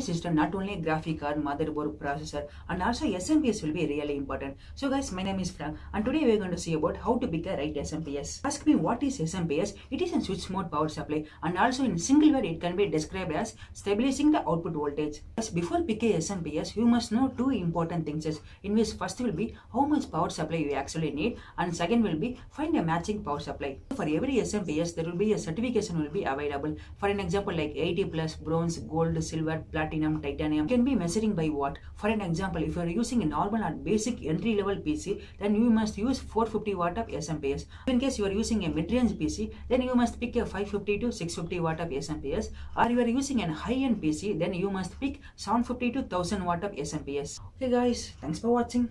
system not only graphic card, motherboard, processor, and also SMPS will be really important. So guys, my name is Frank, and today we are going to see about how to pick a right SMPS. Ask me what is SMPS? It is a switch mode power supply, and also in single word it can be described as stabilizing the output voltage. Guys, before picking SMPS, you must know two important things. In which first will be how much power supply you actually need, and second will be find a matching power supply. For every SMPS, there will be a certification will be available. For an example, like 80 plus, bronze, gold, silver, platinum, titanium can be measuring by watt. For an example, if you are using a normal and basic entry level PC, then you must use 450 watt of SMPS. In case you are using a mid-range PC, then you must pick a 550 to 650 watt of SMPS. Or you are using a high-end PC, then you must pick 750 to 1000 watt of SMPS. Okay guys, thanks for watching.